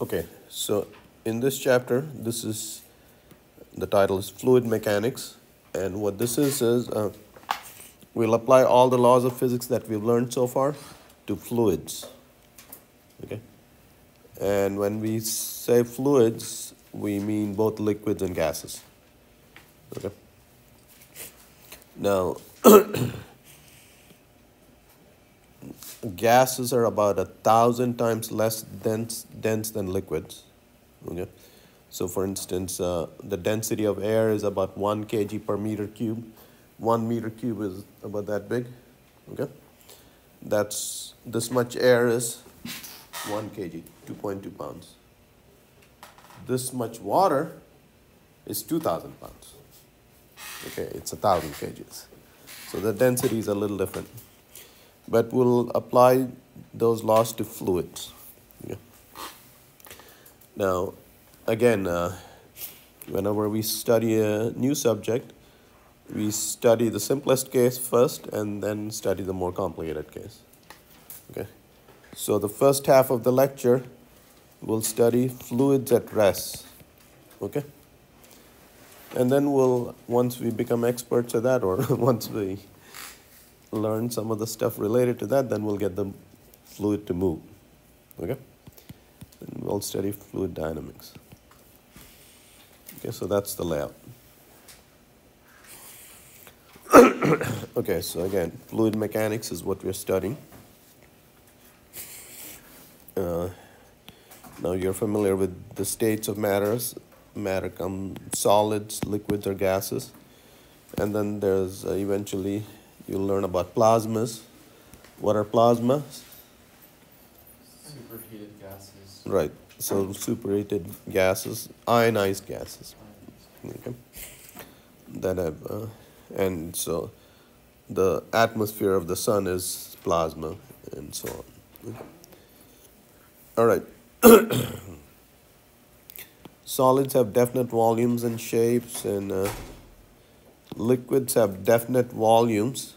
Okay, so in this chapter, this is the title is Fluid Mechanics, and what this is is uh, we'll apply all the laws of physics that we've learned so far to fluids. Okay, and when we say fluids, we mean both liquids and gases. Okay, now. gases are about a thousand times less dense dense than liquids. Okay, so for instance, uh, the density of air is about one kg per meter cube. One meter cube is about that big. Okay, that's this much air is one kg, two point two pounds. This much water is two thousand pounds. Okay, it's a thousand kgs. So the density is a little different but we'll apply those laws to fluids. Yeah. Now, again, uh, whenever we study a new subject, we study the simplest case first and then study the more complicated case. Okay. So the first half of the lecture, we'll study fluids at rest. Okay. And then we'll, once we become experts at that, or once we learn some of the stuff related to that, then we'll get the fluid to move. Okay? And we'll study fluid dynamics. Okay, so that's the layout. okay, so again, fluid mechanics is what we're studying. Uh, now you're familiar with the states of matters. Matter come solids, liquids, or gases. And then there's uh, eventually You'll learn about plasmas. What are plasmas? Superheated gases. Right. So superheated gases, ionized gases. Okay. That have, uh, and so the atmosphere of the sun is plasma, and so on. All right. Solids have definite volumes and shapes, and uh, liquids have definite volumes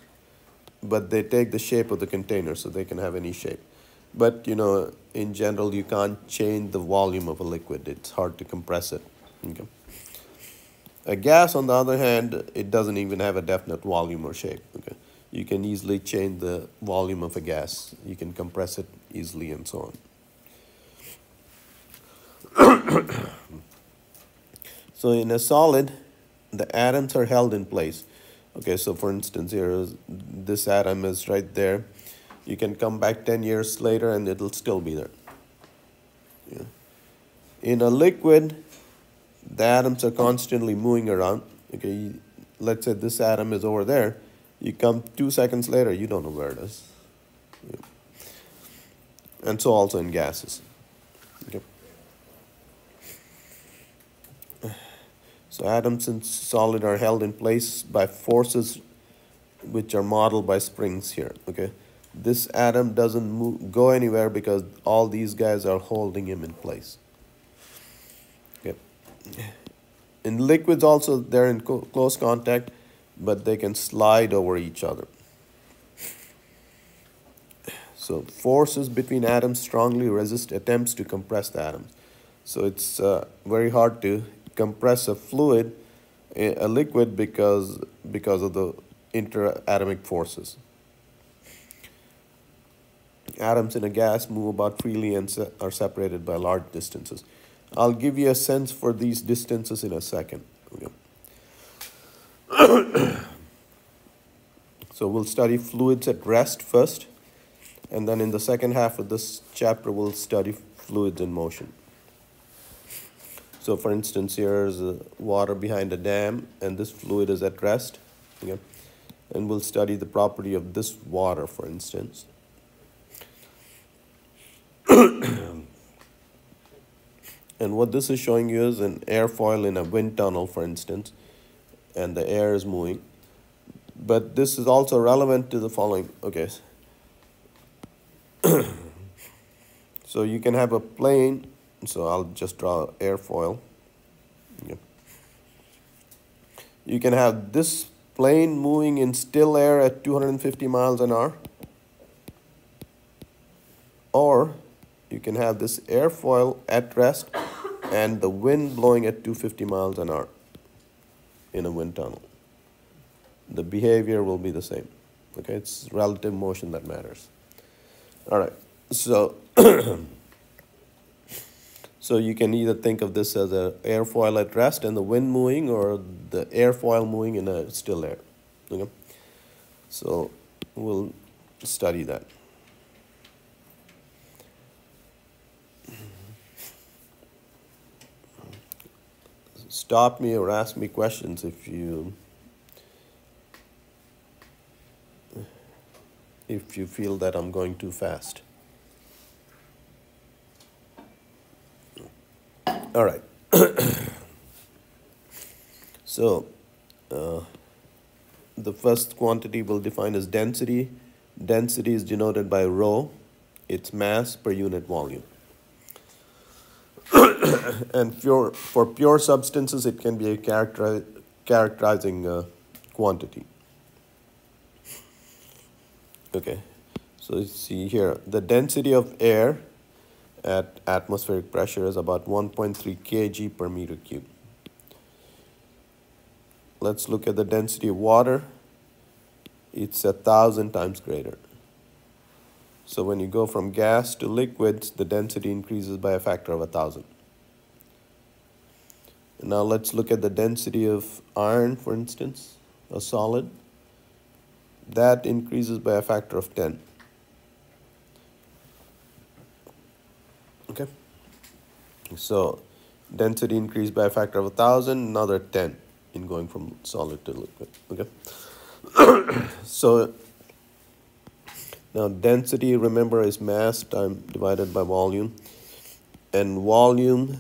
but they take the shape of the container so they can have any shape. But you know, in general, you can't change the volume of a liquid. It's hard to compress it. Okay. A gas, on the other hand, it doesn't even have a definite volume or shape. Okay. You can easily change the volume of a gas. You can compress it easily and so on. so in a solid, the atoms are held in place Okay, so for instance, here this atom is right there. You can come back 10 years later and it'll still be there. Yeah. In a liquid, the atoms are constantly moving around. Okay, let's say this atom is over there. You come two seconds later, you don't know where it is. Yeah. And so also in gases. Okay. So atoms in solid are held in place by forces which are modeled by springs here, okay? This atom doesn't move, go anywhere because all these guys are holding him in place. Okay. In liquids also, they're in co close contact, but they can slide over each other. So forces between atoms strongly resist attempts to compress the atoms. So it's uh, very hard to compress a fluid, a liquid, because, because of the interatomic forces. Atoms in a gas move about freely and se are separated by large distances. I'll give you a sense for these distances in a second. so we'll study fluids at rest first, and then in the second half of this chapter, we'll study fluids in motion. So for instance, here is water behind a dam and this fluid is at rest. Okay? And we'll study the property of this water, for instance. and what this is showing you is an airfoil in a wind tunnel, for instance, and the air is moving. But this is also relevant to the following. Okay. so you can have a plane so I'll just draw airfoil. Yep. You can have this plane moving in still air at 250 miles an hour or you can have this airfoil at rest and the wind blowing at 250 miles an hour in a wind tunnel. The behavior will be the same. Okay, it's relative motion that matters. All right, so so you can either think of this as a airfoil at rest and the wind moving, or the airfoil moving in a uh, still air. Okay, so we'll study that. Stop me or ask me questions if you if you feel that I'm going too fast. All right. so, uh, the first quantity we'll define as density. Density is denoted by rho, its mass per unit volume. and pure, for pure substances, it can be a characteri characterizing uh, quantity. Okay, so see here, the density of air at atmospheric pressure is about 1.3 kg per meter cube. Let's look at the density of water. It's a thousand times greater. So when you go from gas to liquids, the density increases by a factor of a thousand. Now let's look at the density of iron, for instance, a solid that increases by a factor of 10. Okay. So density increased by a factor of a 1000, another 10 in going from solid to liquid. Okay. so now density, remember, is mass time divided by volume. And volume,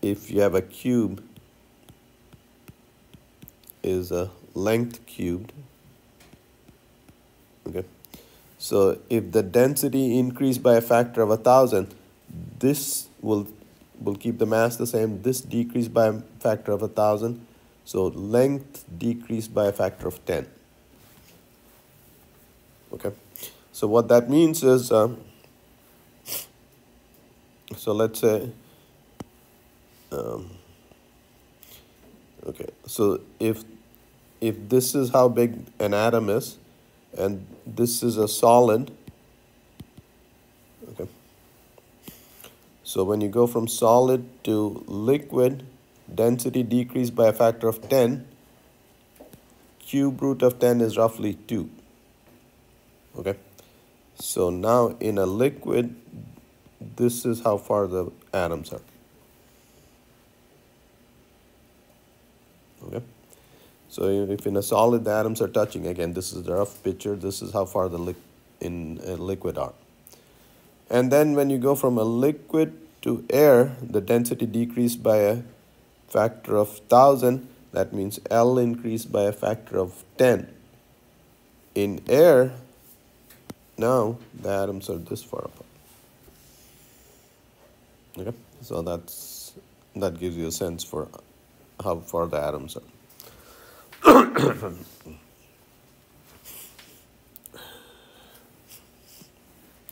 if you have a cube, is a length cubed okay so if the density increased by a factor of a thousand this will will keep the mass the same. This decreased by a factor of a thousand. So length decreased by a factor of 10 okay? So what that means is uh, so let's say um, okay. So if if this is how big an atom is and this is a solid. Okay. So when you go from solid to liquid density decreased by a factor of 10 cube root of 10 is roughly 2 okay. So now in a liquid this is how far the atoms are. Okay so if in a solid the atoms are touching, again, this is the rough picture, this is how far the li in a liquid are. And then when you go from a liquid to air, the density decreased by a factor of 1000, that means L increased by a factor of 10. In air, now the atoms are this far apart. Okay, so that's that gives you a sense for how far the atoms are.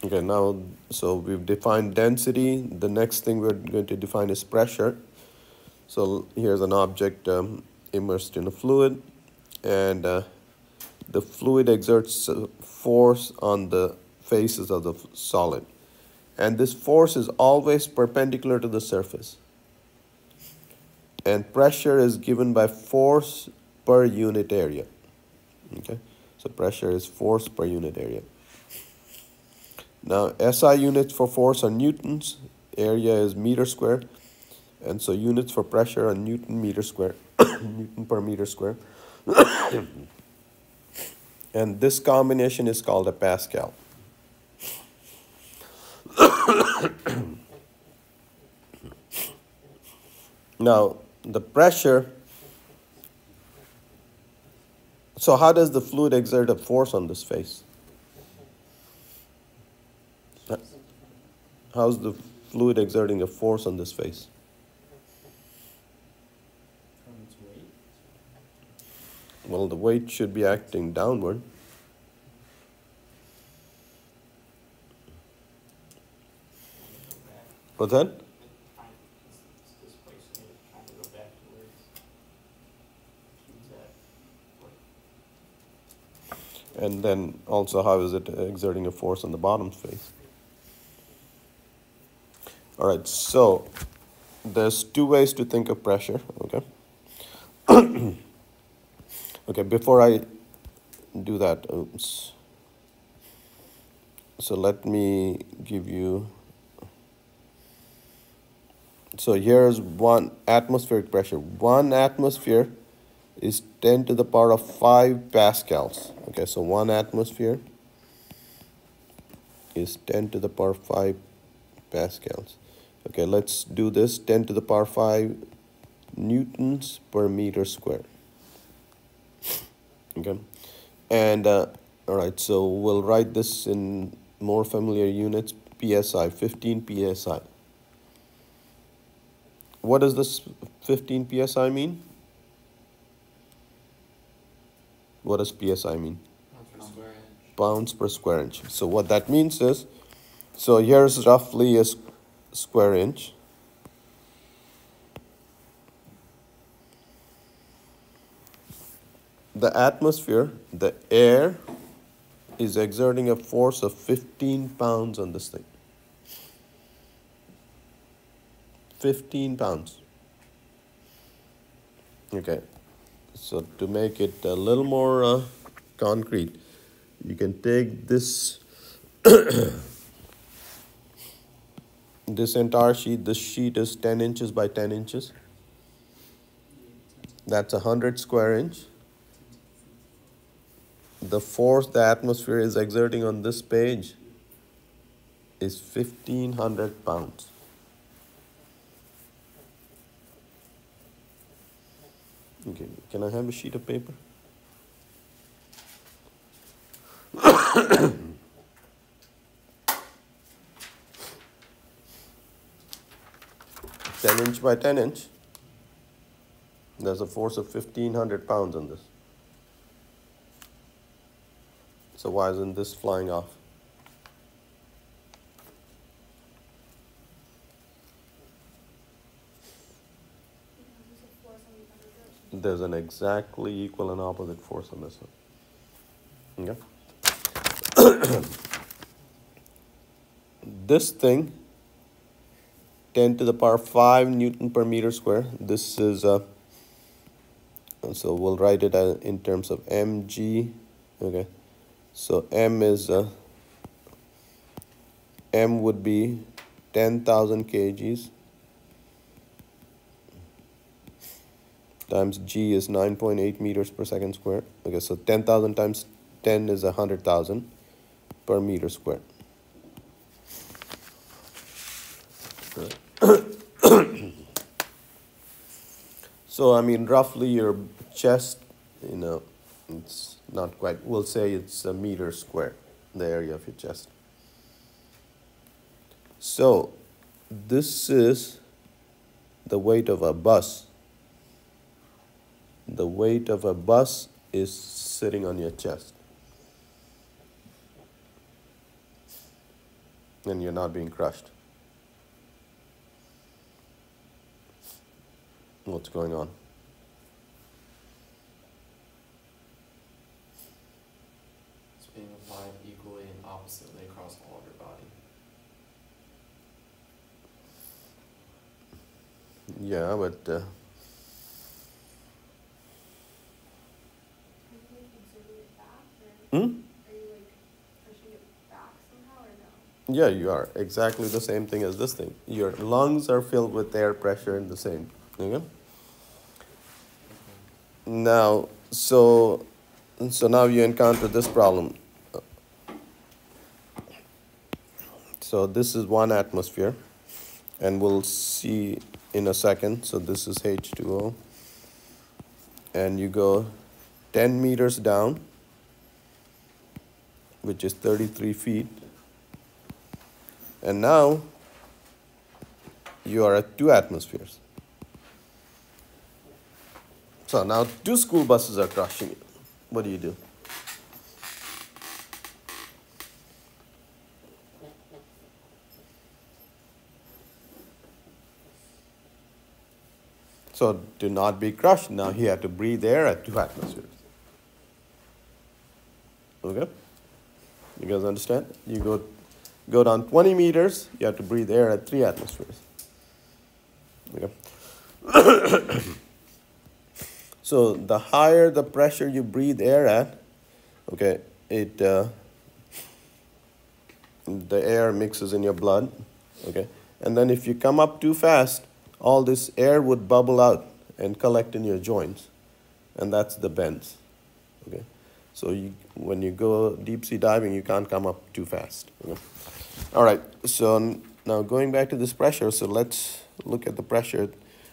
okay, now, so we've defined density. The next thing we're going to define is pressure. So here's an object um, immersed in a fluid, and uh, the fluid exerts force on the faces of the solid. And this force is always perpendicular to the surface. And pressure is given by force per unit area. Okay, so pressure is force per unit area. Now SI units for force are newtons, area is meter square, and so units for pressure are newton meter square, newton per meter square. and this combination is called a Pascal. now the pressure so how does the fluid exert a force on this face? How's the fluid exerting a force on this face? Well, the weight should be acting downward. What's that? And then also, how is it exerting a force on the bottom face? All right, so there's two ways to think of pressure, okay? okay, before I do that, oops. So let me give you, so here's one atmospheric pressure. One atmosphere is 10 to the power of 5 pascals. Okay, so one atmosphere is 10 to the power 5 pascals. Okay, let's do this 10 to the power 5 newtons per meter square. Okay, and uh, all right, so we'll write this in more familiar units psi, 15 psi. What does this 15 psi mean? What does PSI mean? Pounds per square inch. So what that means is, so here's roughly a square inch. The atmosphere, the air, is exerting a force of 15 pounds on this thing. 15 pounds. Okay. So to make it a little more uh, concrete, you can take this this entire sheet. This sheet is 10 inches by 10 inches. That's a 100 square inch. The force the atmosphere is exerting on this page is 1500 pounds. Okay, can I have a sheet of paper? ten inch by ten inch. There's a force of fifteen hundred pounds on this. So why isn't this flying off? There's an exactly equal and opposite force on this one. Okay. this thing, 10 to the power 5 Newton per meter square. This is, uh, so we'll write it uh, in terms of mg. Okay. So m is, uh, m would be 10,000 kgs times g is 9.8 meters per second square. Okay, so 10,000 times 10 is 100,000 per meter square. so, I mean, roughly your chest, you know, it's not quite, we'll say it's a meter square, the area of your chest. So, this is the weight of a bus the weight of a bus is sitting on your chest. And you're not being crushed. What's going on? It's being applied equally and oppositely across all of your body. Yeah, but uh, Hmm? Yeah, you are. Exactly the same thing as this thing. Your lungs are filled with air pressure and the same. Okay? Now, so, so now you encounter this problem. So this is one atmosphere, and we'll see in a second. So this is H2O, and you go 10 meters down which is 33 feet. And now you are at two atmospheres. So now two school buses are crashing you. What do you do? So do not be crushed, now he had to breathe air at two atmospheres. Okay? You guys understand? You go go down 20 meters, you have to breathe air at three atmospheres. Okay? so the higher the pressure you breathe air at, okay, it uh, the air mixes in your blood, okay, and then if you come up too fast, all this air would bubble out and collect in your joints, and that's the bends, okay. So you, when you go deep sea diving, you can't come up too fast. Okay? All right. So now going back to this pressure, so let's look at the pressure.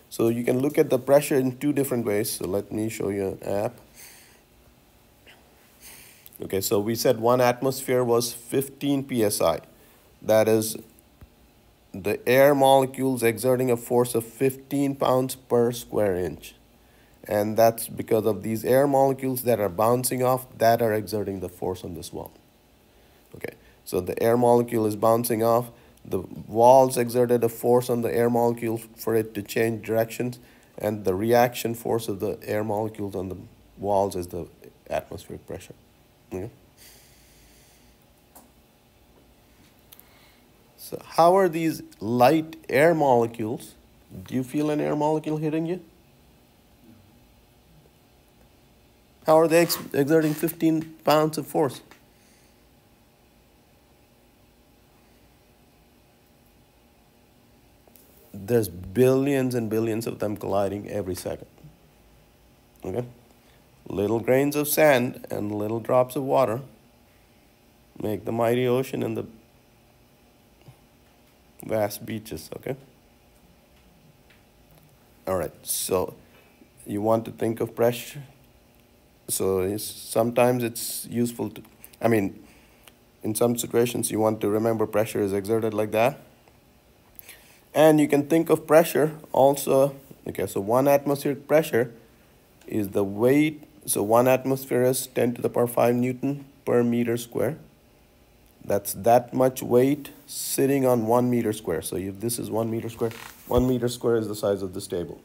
So you can look at the pressure in two different ways. So let me show you an app. Okay, so we said one atmosphere was 15 psi. That is the air molecules exerting a force of 15 pounds per square inch and that's because of these air molecules that are bouncing off that are exerting the force on this wall. Okay, so the air molecule is bouncing off, the walls exerted a force on the air molecule for it to change directions, and the reaction force of the air molecules on the walls is the atmospheric pressure. Okay? So how are these light air molecules? Do you feel an air molecule hitting you? How are they ex exerting 15 pounds of force? There's billions and billions of them colliding every second. Okay? Little grains of sand and little drops of water make the mighty ocean and the vast beaches, okay? All right, so you want to think of pressure so it's, sometimes it's useful to, I mean, in some situations you want to remember pressure is exerted like that. And you can think of pressure also, okay, so one atmospheric pressure is the weight, so one atmosphere is 10 to the power 5 Newton per meter square. That's that much weight sitting on one meter square. So if this is one meter square, one meter square is the size of this table.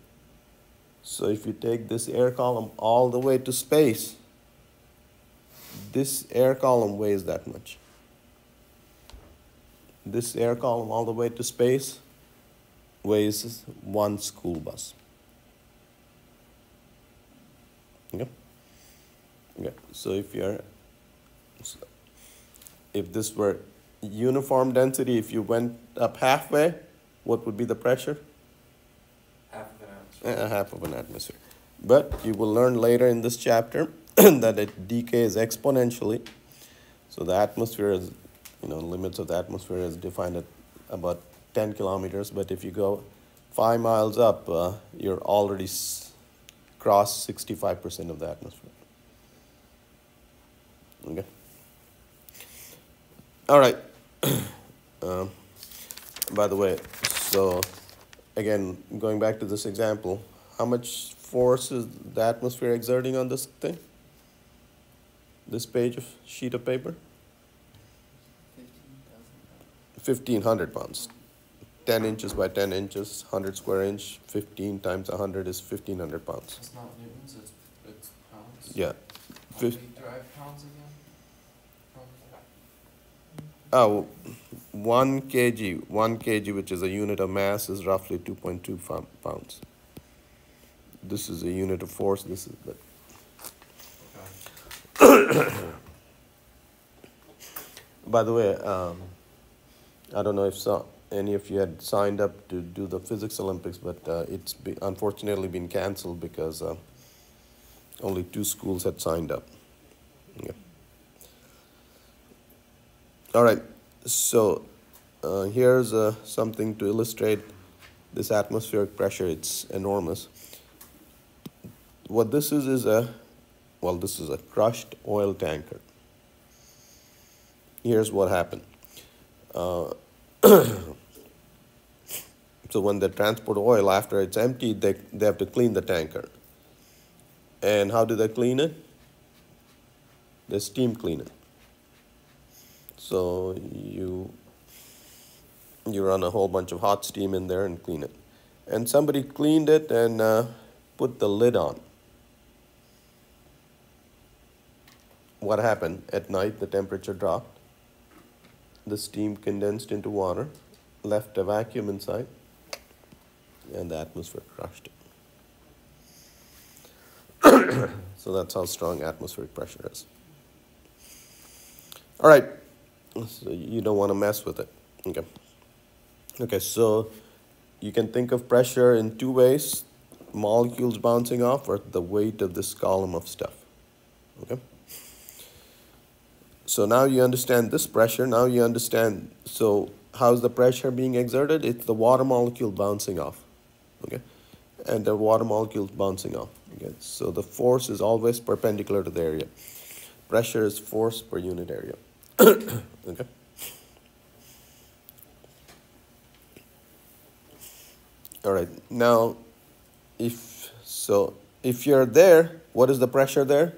So if you take this air column all the way to space, this air column weighs that much. This air column all the way to space weighs one school bus. Okay? Okay, so if you're, if this were uniform density, if you went up halfway, what would be the pressure? A half of an atmosphere. But you will learn later in this chapter that it decays exponentially. So the atmosphere is, you know, limits of the atmosphere is defined at about 10 kilometers. But if you go five miles up, uh, you're already crossed 65% of the atmosphere. Okay. All right. um, by the way, so again, going back to this example, how much force is the atmosphere exerting on this thing? This page of sheet of paper? 1500 pounds. 10 inches by 10 inches, 100 square inch, 15 times 100 is 1500 pounds. It's not newtons, it's, it's pounds. Yeah. How do you derive pounds again? Oh, one kg, one kg, which is a unit of mass, is roughly 2.2 pounds. This is a unit of force. This is the. By the way, um, I don't know if so, any of you had signed up to do the physics Olympics, but uh, it's be, unfortunately been canceled because uh, only two schools had signed up. All right, so uh, here's uh, something to illustrate this atmospheric pressure. It's enormous. What this is is a, well, this is a crushed oil tanker. Here's what happened. Uh, so when they transport oil after it's emptied, they, they have to clean the tanker. And how do they clean it? They steam clean it. So you you run a whole bunch of hot steam in there and clean it. And somebody cleaned it and uh, put the lid on, what happened? At night, the temperature dropped, the steam condensed into water, left a vacuum inside, and the atmosphere crushed it. so that's how strong atmospheric pressure is. All right, so you don't want to mess with it. Okay. Okay, so you can think of pressure in two ways molecules bouncing off or the weight of this column of stuff. Okay. So now you understand this pressure. Now you understand. So how's the pressure being exerted? It's the water molecule bouncing off. Okay. And the water molecule bouncing off. Okay. So the force is always perpendicular to the area. Pressure is force per unit area. okay. All right. Now, if so, if you're there, what is the pressure there?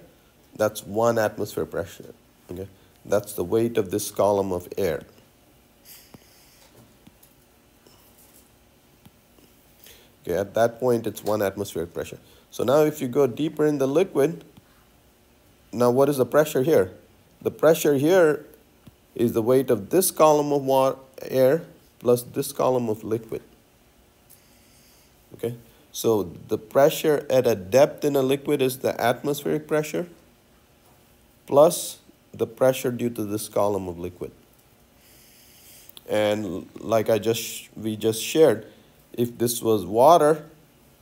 That's one atmosphere pressure. Okay. That's the weight of this column of air. Okay, at that point, it's one atmospheric pressure. So now if you go deeper in the liquid, now what is the pressure here? The pressure here is the weight of this column of water, air plus this column of liquid. Okay, so the pressure at a depth in a liquid is the atmospheric pressure plus the pressure due to this column of liquid. And like I just we just shared, if this was water,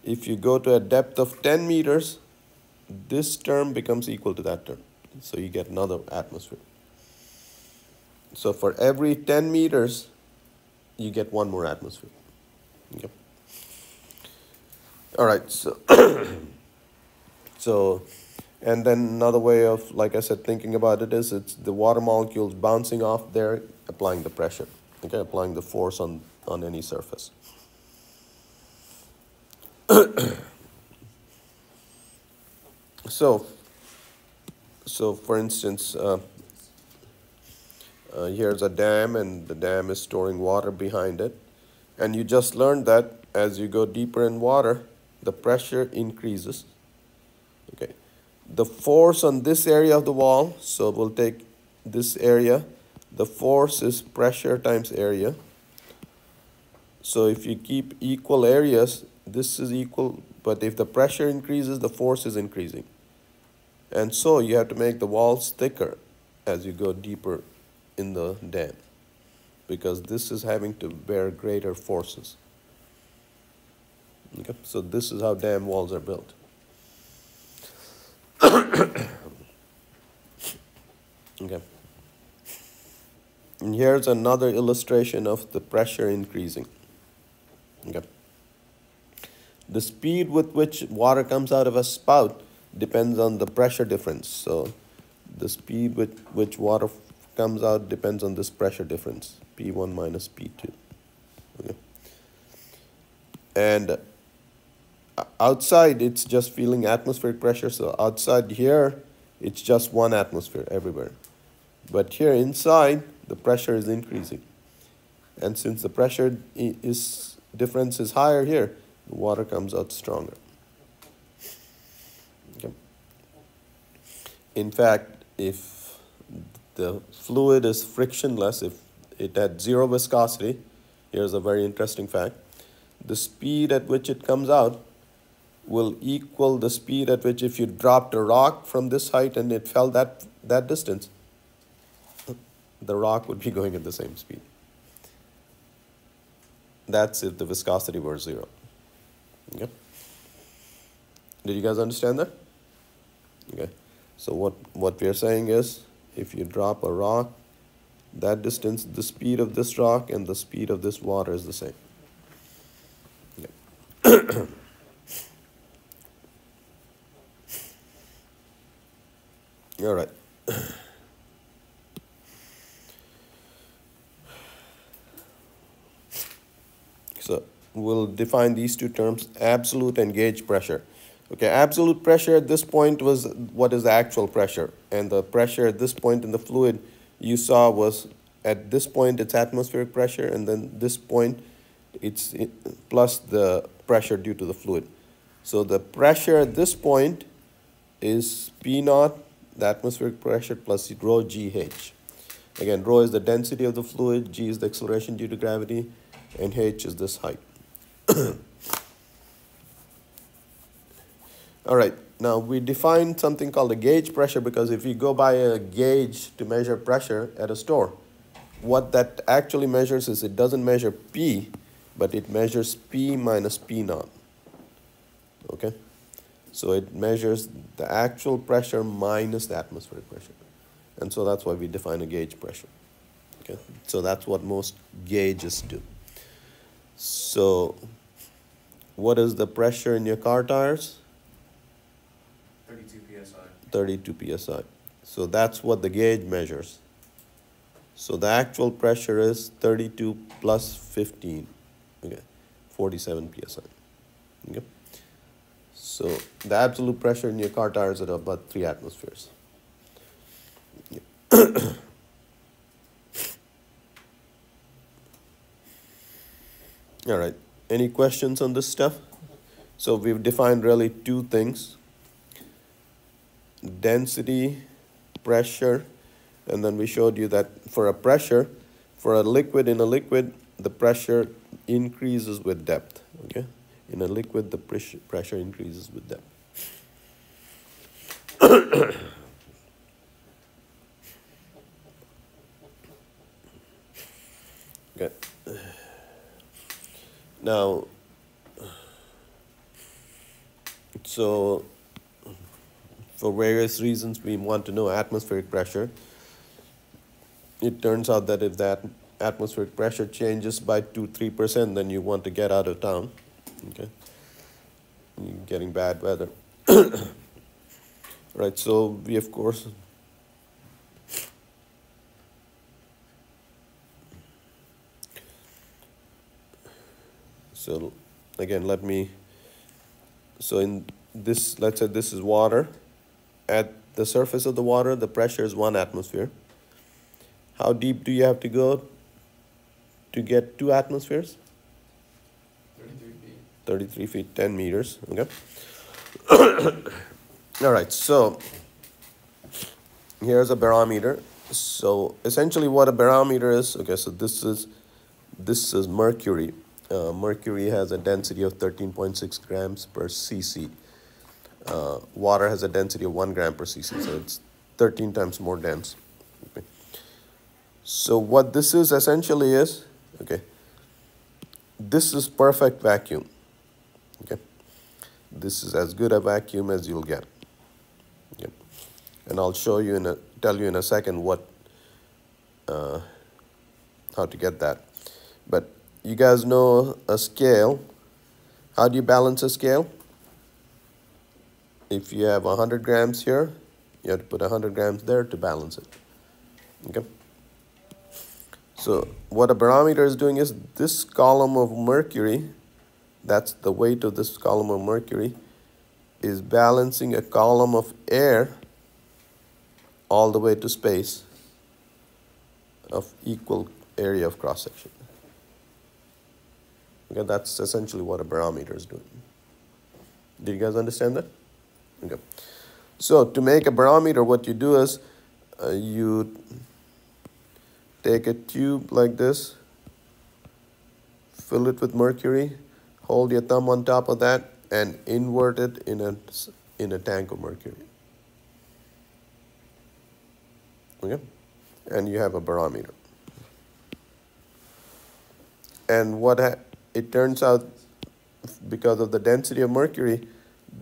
if you go to a depth of 10 meters, this term becomes equal to that term. So you get another atmosphere. So for every 10 meters, you get one more atmosphere. Okay. All right, so so and then another way of, like I said, thinking about it is it's the water molecules bouncing off there, applying the pressure, okay, applying the force on, on any surface. so, so for instance, uh, uh, here's a dam and the dam is storing water behind it. And you just learned that as you go deeper in water, the pressure increases. Okay the force on this area of the wall, so we'll take this area, the force is pressure times area. So if you keep equal areas, this is equal, but if the pressure increases, the force is increasing. And so you have to make the walls thicker as you go deeper in the dam because this is having to bear greater forces. Okay, so this is how dam walls are built. okay. And here's another illustration of the pressure increasing. Okay. The speed with which water comes out of a spout depends on the pressure difference. So the speed with which water comes out depends on this pressure difference, P1 minus P2. Okay. And uh, outside it's just feeling atmospheric pressure so outside here it's just one atmosphere everywhere but here inside the pressure is increasing and since the pressure is difference is higher here the water comes out stronger okay. in fact if the fluid is frictionless if it had zero viscosity here's a very interesting fact the speed at which it comes out will equal the speed at which if you dropped a rock from this height and it fell that, that distance, the rock would be going at the same speed. That's if the viscosity were zero. Okay. Did you guys understand that? Okay. So what, what we are saying is if you drop a rock, that distance, the speed of this rock and the speed of this water is the same. Okay. All right. So we'll define these two terms, absolute and gauge pressure. Okay, absolute pressure at this point was what is the actual pressure. And the pressure at this point in the fluid you saw was at this point it's atmospheric pressure and then this point it's plus the pressure due to the fluid. So the pressure at this point is P naught, the atmospheric pressure plus rho GH. Again, rho is the density of the fluid, G is the acceleration due to gravity, and H is this height. All right, now we define something called a gauge pressure because if you go by a gauge to measure pressure at a store, what that actually measures is it doesn't measure P, but it measures P minus P naught. Okay? So it measures the actual pressure minus the atmospheric pressure. And so that's why we define a gauge pressure. Okay? So that's what most gauges do. So what is the pressure in your car tires? 32 psi. 32 psi so that's what the gauge measures so the actual pressure is 32 plus 15 okay 47 psi okay so the absolute pressure in your car tires at about three atmospheres. All right. Any questions on this stuff? So we've defined really two things. Density, pressure, and then we showed you that for a pressure, for a liquid in a liquid, the pressure increases with depth, okay? In a liquid, the pressure, pressure increases with depth. okay. Now, so for various reasons, we want to know atmospheric pressure. It turns out that if that atmospheric pressure changes by 2 3%, then you want to get out of town. Okay, You're getting bad weather. right, so we of course so again let me so in this let's say this is water at the surface of the water the pressure is one atmosphere. How deep do you have to go to get two atmospheres? 33 feet. 33 feet, 10 meters okay? All right so here's a barometer. So essentially what a barometer is okay so this is this is mercury. Uh, mercury has a density of 13.6 grams per cc uh, water has a density of 1 gram per cc so it's 13 times more dense. Okay. so what this is essentially is okay this is perfect vacuum. Okay. This is as good a vacuum as you'll get. Okay. and I'll show you in a tell you in a second what uh, how to get that. But you guys know a scale. How do you balance a scale if you have 100 grams here you have to put 100 grams there to balance it okay so what a barometer is doing is this column of mercury that's the weight of this column of mercury, is balancing a column of air all the way to space of equal area of cross section. Okay, that's essentially what a barometer is doing. Did you guys understand that? Okay. So to make a barometer, what you do is uh, you take a tube like this, fill it with mercury, hold your thumb on top of that and invert it in a, in a tank of mercury. Okay? And you have a barometer. And what it turns out, because of the density of mercury,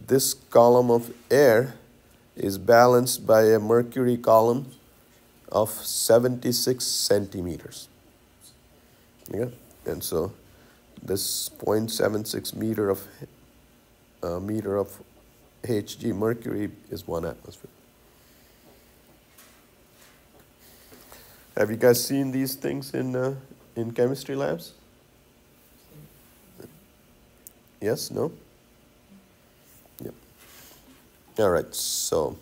this column of air is balanced by a mercury column of 76 centimeters. Okay? And so this 0.76 meter of uh, meter of Hg mercury is one atmosphere. Have you guys seen these things in uh, in chemistry labs? Yes, no? All right, so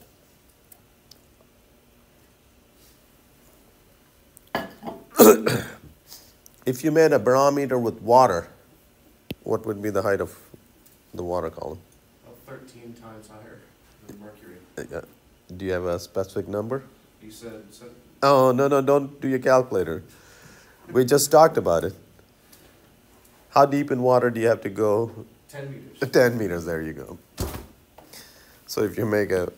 If you made a barometer with water, what would be the height of the water column? thirteen times higher than mercury. Uh, Do you have a specific number? You said, Oh, no, no, don't do your calculator. We just talked about it. How deep in water do you have to go? ten meters. 10 meters, there you go. So if you make a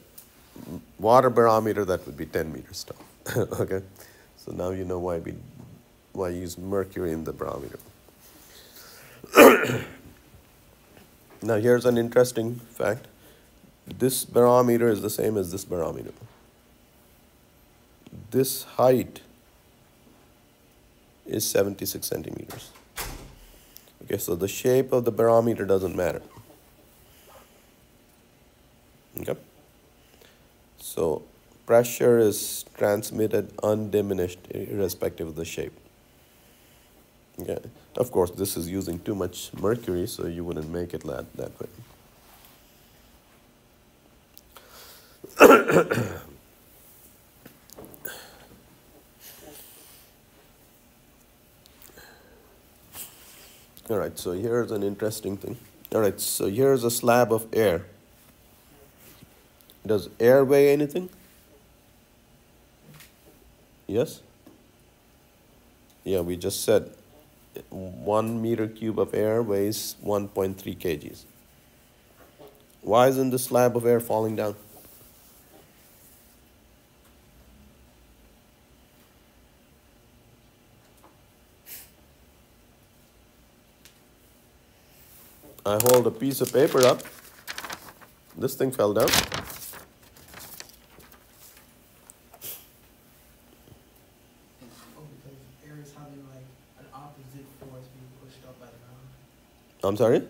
water barometer, that would be 10 meters tall. okay? So now you know why we why use mercury in the barometer. now here's an interesting fact. This barometer is the same as this barometer. This height is 76 centimeters. Okay, so the shape of the barometer doesn't matter. Okay. So pressure is transmitted undiminished irrespective of the shape. Okay. Of course, this is using too much mercury, so you wouldn't make it that, that way. All right, so here's an interesting thing. All right, so here's a slab of air. Does air weigh anything? Yes? Yeah, we just said one meter cube of air weighs 1.3 kgs. Why isn't the slab of air falling down? I hold a piece of paper up. This thing fell down. Oh, because air is having like an opposite force being pushed up by the ground. I'm sorry?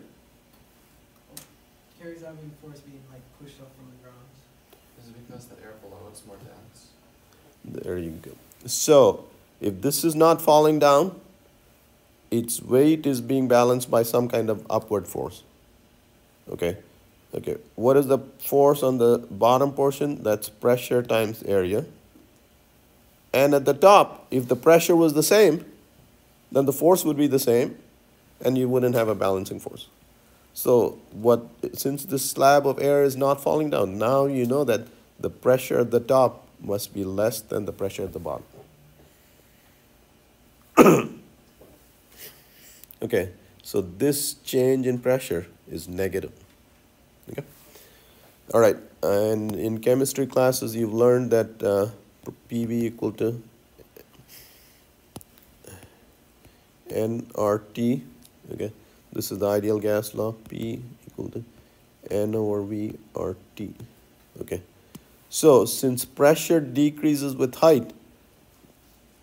Carries having force being like pushed up from the ground. Is it because the air below it's more dense? There you go. So, if this is not falling down, its weight is being balanced by some kind of upward force. Okay? Okay. What is the force on the bottom portion? That's pressure times area. And at the top, if the pressure was the same, then the force would be the same and you wouldn't have a balancing force. So what since this slab of air is not falling down, now you know that the pressure at the top must be less than the pressure at the bottom. okay, so this change in pressure is negative. Okay. All right, and in chemistry classes, you've learned that uh, PV equal to nRT. Okay, this is the ideal gas law. P equal to N over V RT. Okay, so since pressure decreases with height,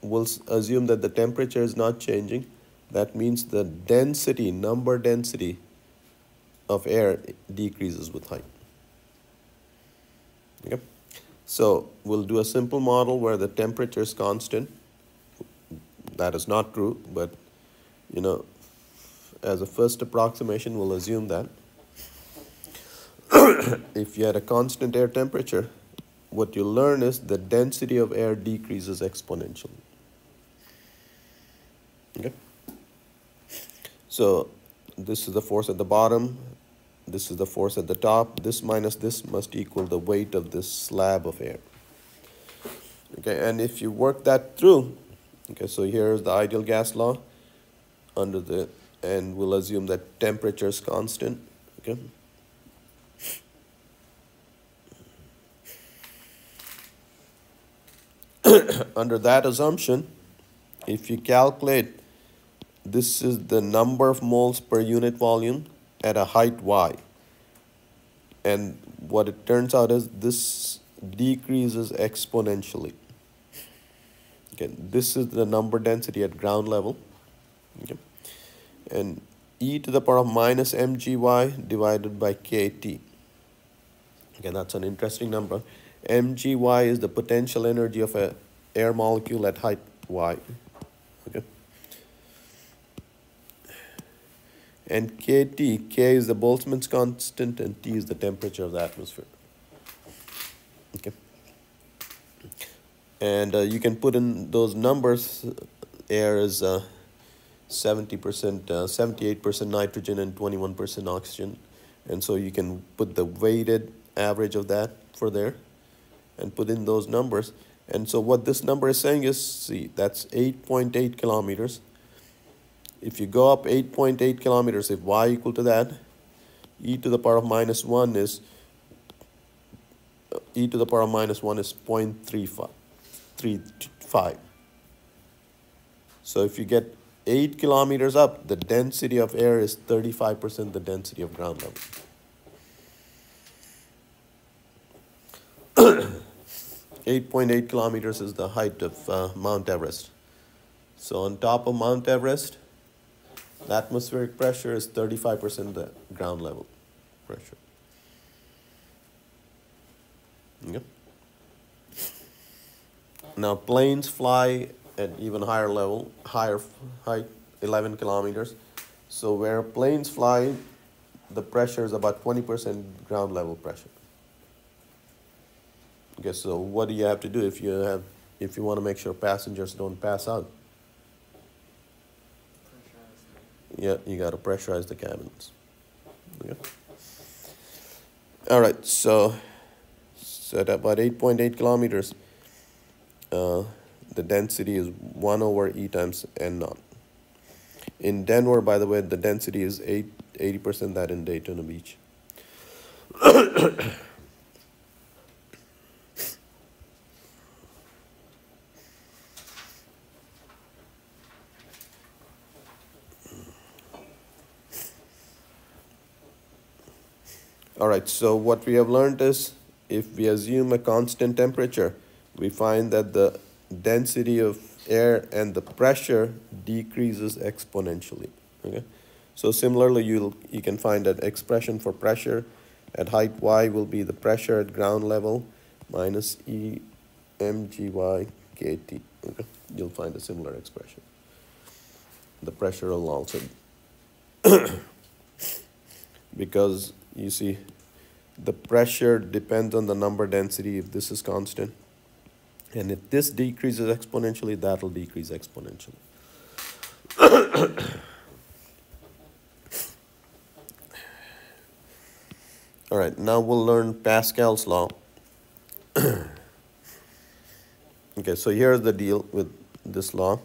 we'll assume that the temperature is not changing. That means the density, number density of air decreases with height. Okay, so we'll do a simple model where the temperature is constant. That is not true, but you know, as a first approximation, we'll assume that. if you had a constant air temperature, what you learn is the density of air decreases exponentially. Okay? So this is the force at the bottom, this is the force at the top, this minus this must equal the weight of this slab of air. Okay, and if you work that through, okay, so here's the ideal gas law under the, and we'll assume that temperature is constant, okay? under that assumption, if you calculate this is the number of moles per unit volume at a height y. And what it turns out is this decreases exponentially. Okay, this is the number density at ground level. Okay. And e to the power of minus mgy divided by kt. Okay, that's an interesting number. mgy is the potential energy of a air molecule at height y. Okay. And kT, K is the Boltzmann's constant and T is the temperature of the atmosphere. Okay. And uh, you can put in those numbers. Air is uh, 70%, uh, 78% nitrogen and 21% oxygen. And so you can put the weighted average of that for there and put in those numbers. And so what this number is saying is, see, that's 8.8 kilometers. If you go up 8.8 kilometers, if y equal to that, e to the power of minus 1 is, e to the power of minus 1 is 0.35. 35. So if you get 8 kilometers up, the density of air is 35% the density of ground level. 8.8 kilometers is the height of uh, Mount Everest. So on top of Mount Everest, the atmospheric pressure is 35% the ground level pressure. Okay. Now planes fly at even higher level, higher height, 11 kilometers. So where planes fly, the pressure is about 20% ground level pressure. Okay, so what do you have to do if you have if you want to make sure passengers don't pass out? Yeah, you got to pressurize the cabins. Okay. All right, so so at about 8.8 kilometers, uh, the density is 1 over E times N naught. In Denver, by the way, the density is 8, 80% that in Daytona Beach. All right, so what we have learned is if we assume a constant temperature, we find that the density of air and the pressure decreases exponentially. Okay, so similarly, you you can find that expression for pressure at height y will be the pressure at ground level minus e mgy kt. Okay, you'll find a similar expression. The pressure will also because you see the pressure depends on the number density if this is constant and if this decreases exponentially that will decrease exponentially. All right now we'll learn Pascal's law. Okay so here's the deal with this law.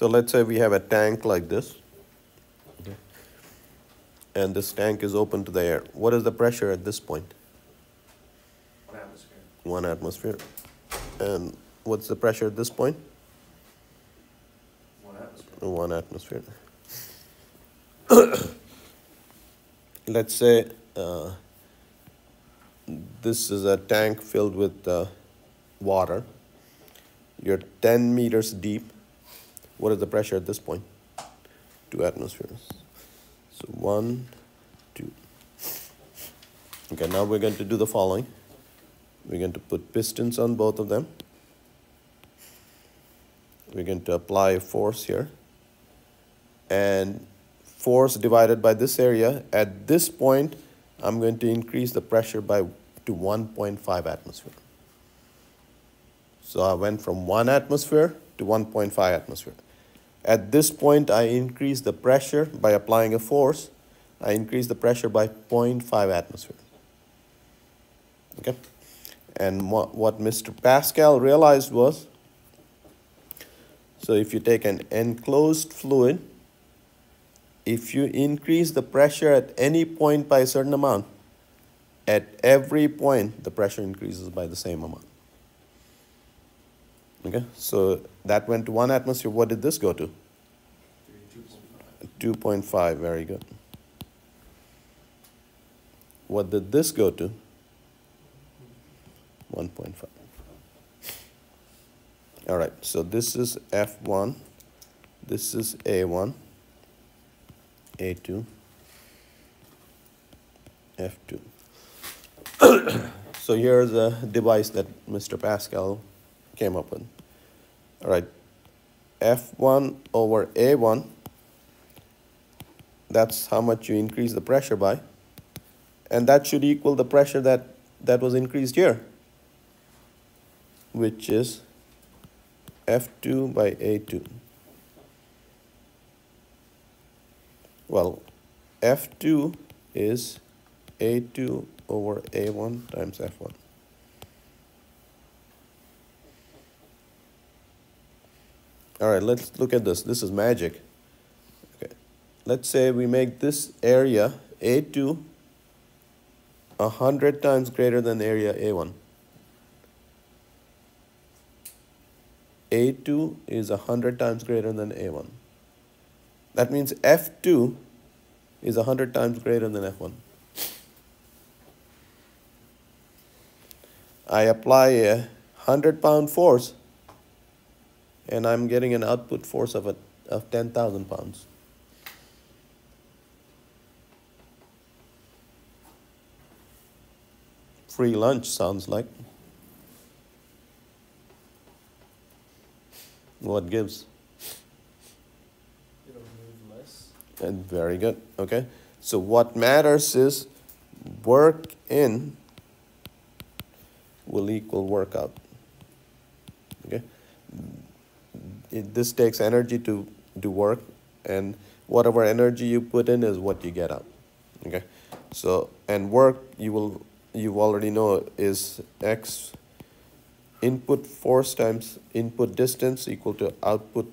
So let's say we have a tank like this. And this tank is open to the air. What is the pressure at this point? One atmosphere. One atmosphere. And what's the pressure at this point? One atmosphere. One atmosphere. let's say uh, this is a tank filled with uh, water. You're 10 meters deep what is the pressure at this point? Two atmospheres. So one, two. Okay, now we're going to do the following. We're going to put pistons on both of them. We're going to apply force here. And force divided by this area, at this point, I'm going to increase the pressure by to 1.5 atmosphere. So I went from 1 atmosphere to 1.5 atmosphere. At this point, I increase the pressure by applying a force. I increase the pressure by 0.5 atmosphere. Okay? And what, what Mr. Pascal realized was, so if you take an enclosed fluid, if you increase the pressure at any point by a certain amount, at every point, the pressure increases by the same amount. Okay, so that went to one atmosphere. What did this go to? 2.5, very good. What did this go to? 1.5. All right, so this is F1, this is A1, A2, F2. so here's a device that Mr. Pascal came up with. Right, F1 over A1, that's how much you increase the pressure by. And that should equal the pressure that, that was increased here. which is F2 by A2. Well, F2 is A2 over A1 times F1. All right, let's look at this. This is magic. Okay. Let's say we make this area A2 a hundred times greater than area A1. A2 is a hundred times greater than A1. That means F2 is a hundred times greater than F1. I apply a hundred pound force and I'm getting an output force of, a, of 10,000 pounds. Free lunch sounds like. What gives? It'll move less. And very good. Okay. So what matters is work in will equal work out. Okay. It, this takes energy to do work, and whatever energy you put in is what you get out. Okay. So and work you will you already know is x input force times input distance equal to output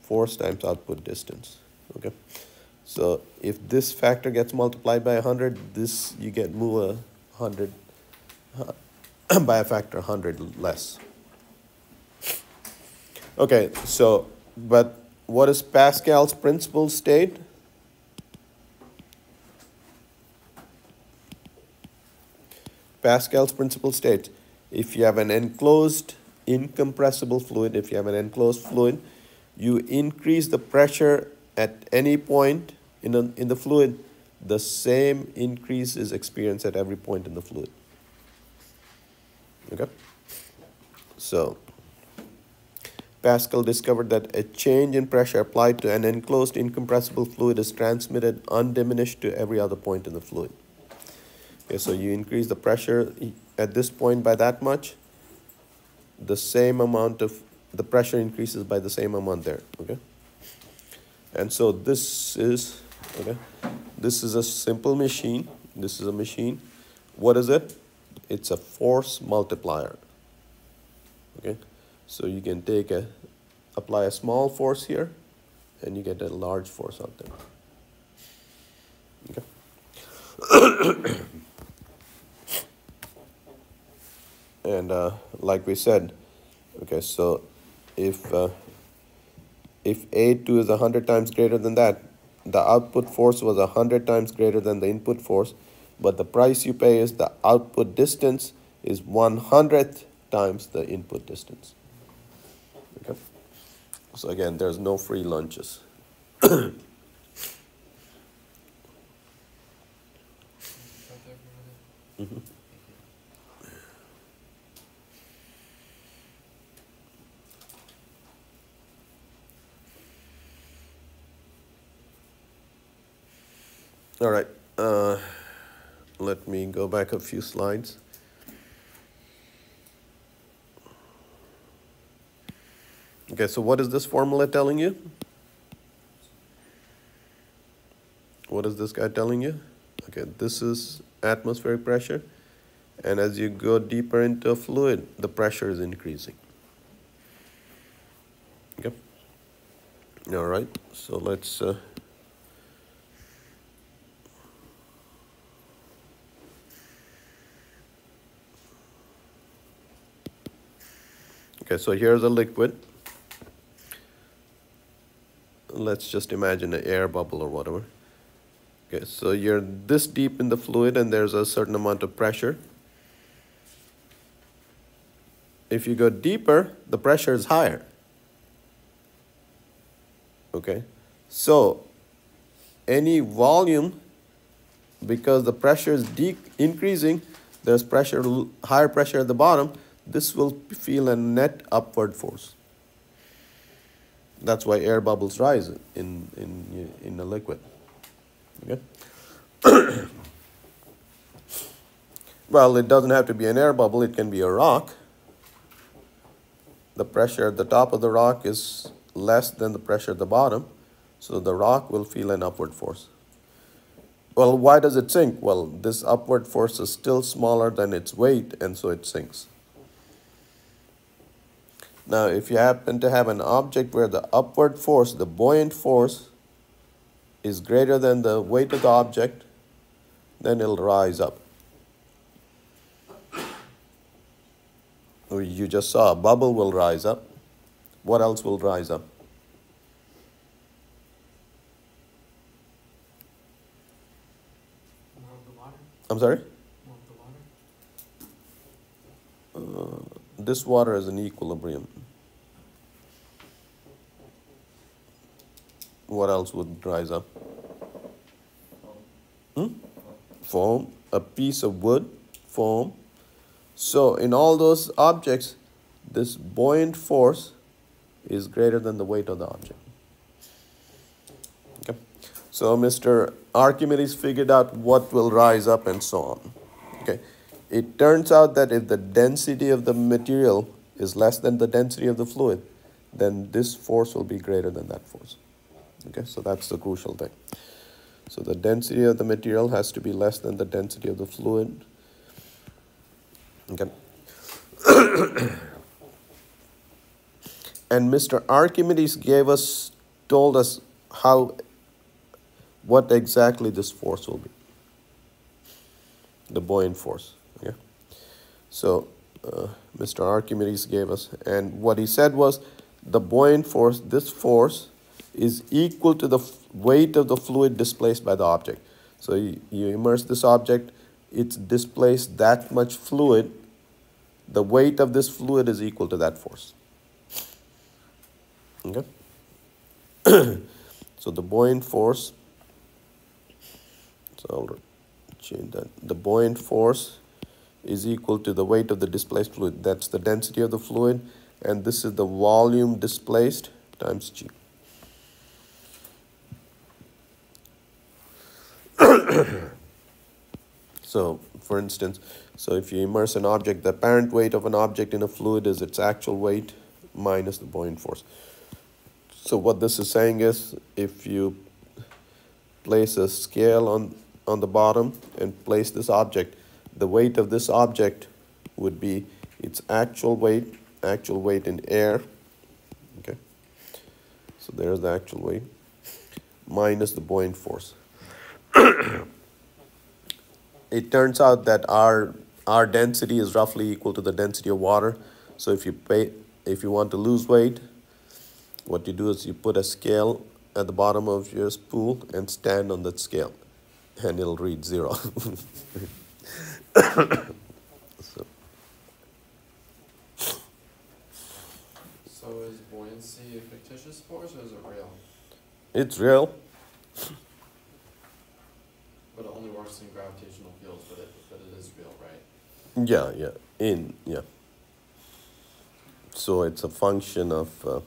force times output distance okay so if this factor gets multiplied by 100 this you get move a 100 by a factor 100 less okay so but what is Pascal's principle state Pascal's principle states if you have an enclosed incompressible fluid, if you have an enclosed fluid, you increase the pressure at any point in, a, in the fluid, the same increase is experienced at every point in the fluid. Okay? So, Pascal discovered that a change in pressure applied to an enclosed incompressible fluid is transmitted undiminished to every other point in the fluid. Okay, so you increase the pressure at this point by that much, the same amount of, the pressure increases by the same amount there, okay? And so this is, okay, this is a simple machine. This is a machine. What is it? It's a force multiplier, okay? So you can take a, apply a small force here, and you get a large force out there, okay? and uh, like we said okay so if uh, if a2 is 100 times greater than that the output force was 100 times greater than the input force but the price you pay is the output distance is 100th times the input distance so again there's no free lunches mm-hmm. All right, uh, let me go back a few slides. Okay, so what is this formula telling you? What is this guy telling you? Okay, this is atmospheric pressure. And as you go deeper into a fluid, the pressure is increasing. Okay. All right, so let's uh, Okay, so here's a liquid. Let's just imagine an air bubble or whatever. Okay, so you're this deep in the fluid and there's a certain amount of pressure. If you go deeper, the pressure is higher. Okay, so any volume, because the pressure is increasing, there's pressure, higher pressure at the bottom, this will feel a net upward force. That's why air bubbles rise in, in, in a liquid. Okay? well, it doesn't have to be an air bubble, it can be a rock. the pressure at the top of the rock is less than the pressure at the bottom, so the rock will feel an upward force. Well, why does it sink? Well, this upward force is still smaller than its weight, and so it sinks. Now, if you happen to have an object where the upward force, the buoyant force, is greater than the weight of the object, then it'll rise up. You just saw a bubble will rise up. What else will rise up? More of the water, I'm sorry? more of the water. Uh, this water is in equilibrium. What else would rise up? Hmm? Foam, a piece of wood, foam. So, in all those objects, this buoyant force is greater than the weight of the object. Okay. So, Mr. Archimedes figured out what will rise up and so on. Okay. It turns out that if the density of the material is less than the density of the fluid, then this force will be greater than that force. Okay, so that's the crucial thing. So the density of the material has to be less than the density of the fluid. Okay. and Mr. Archimedes gave us, told us how, what exactly this force will be. The buoyant force. Okay. So uh, Mr. Archimedes gave us, and what he said was, the buoyant force, this force, is equal to the weight of the fluid displaced by the object. So you, you immerse this object, it's displaced that much fluid, the weight of this fluid is equal to that force. Okay? so the buoyant force, so I'll change that. The buoyant force is equal to the weight of the displaced fluid. That's the density of the fluid, and this is the volume displaced times g. so, for instance, so if you immerse an object, the apparent weight of an object in a fluid is its actual weight minus the buoyant force. So what this is saying is, if you place a scale on, on the bottom and place this object, the weight of this object would be its actual weight, actual weight in air, okay? So there's the actual weight, minus the buoyant force. it turns out that our our density is roughly equal to the density of water. So if you pay, if you want to lose weight, what you do is you put a scale at the bottom of your spool and stand on that scale, and it'll read zero. so, So is buoyancy a fictitious force or is it real? it's real. But it only works in gravitational fields, but it, but it is real, right? Yeah, yeah, in yeah. So it's a function of uh,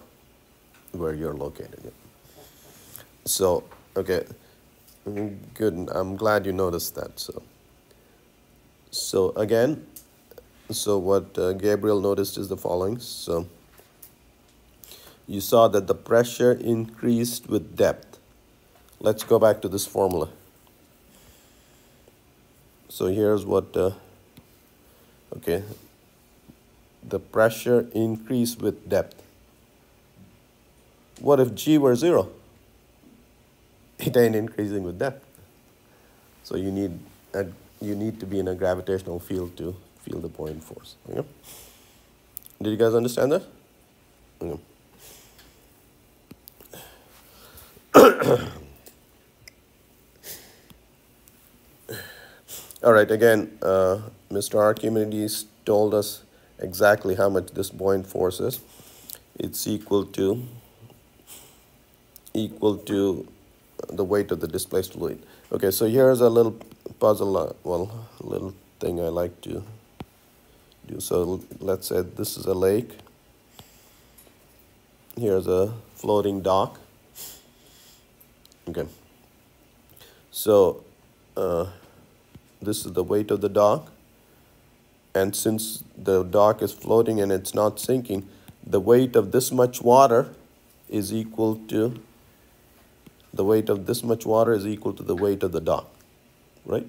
where you're located. Yeah. So okay, good. I'm glad you noticed that. So. So again, so what uh, Gabriel noticed is the following. So you saw that the pressure increased with depth. Let's go back to this formula. So here's what, uh, okay, the pressure increase with depth. What if G were zero? It ain't increasing with depth. So you need a, you need to be in a gravitational field to feel the buoyant force. Okay? Did you guys understand that? Okay. All right, again, uh, Mr. Archimedes told us exactly how much this buoyant force is. It's equal to equal to the weight of the displaced fluid. Okay, so here's a little puzzle, uh, well, a little thing I like to do. So let's say this is a lake. Here's a floating dock. Okay. So uh, this is the weight of the dock. And since the dock is floating and it's not sinking, the weight of this much water is equal to the weight of this much water is equal to the weight of the dock, right?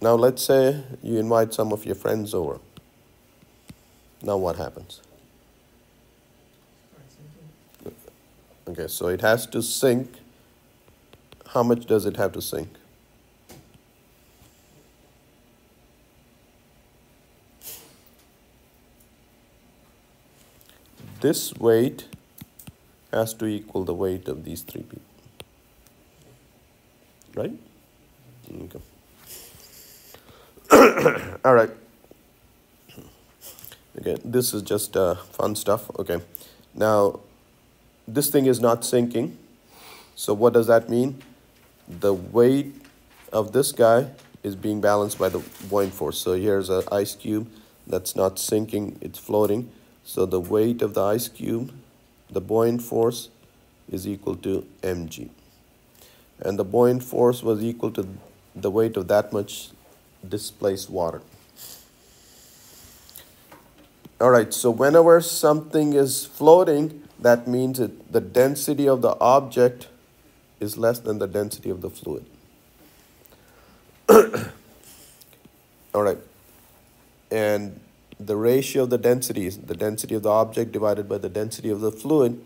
Now let's say you invite some of your friends over. Now what happens? Okay, so it has to sink. How much does it have to sink? This weight has to equal the weight of these three people. Right? Okay. All right. Okay, this is just uh, fun stuff. Okay. Now, this thing is not sinking. So what does that mean? The weight of this guy is being balanced by the buoyant force. So here's an ice cube that's not sinking, it's floating. So the weight of the ice cube, the buoyant force is equal to mg. And the buoyant force was equal to the weight of that much displaced water. All right, so whenever something is floating, that means the density of the object is less than the density of the fluid. All right, and the ratio of the densities, the density of the object divided by the density of the fluid,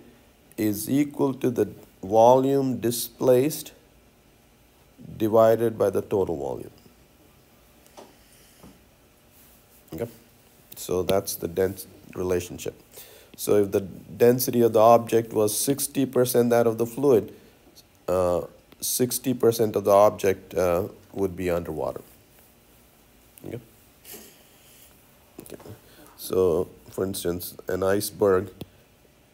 is equal to the volume displaced divided by the total volume. Okay. So that's the dense relationship. So if the density of the object was 60% that of the fluid, uh, 60% of the object uh, would be underwater. Okay. okay. So for instance, an iceberg,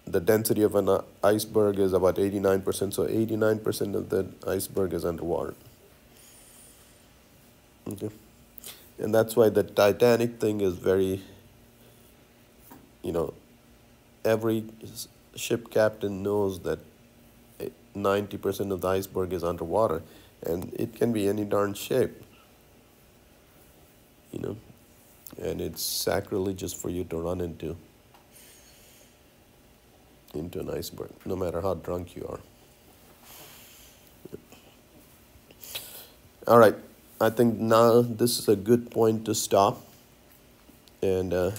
the density of an iceberg is about 89%, so 89% of the iceberg is underwater. Okay. And that's why the Titanic thing is very, you know, every ship captain knows that 90% of the iceberg is underwater. And it can be any darn shape, you know, and it's sacrilegious for you to run into into an iceberg, no matter how drunk you are. All right. I think now this is a good point to stop and uh,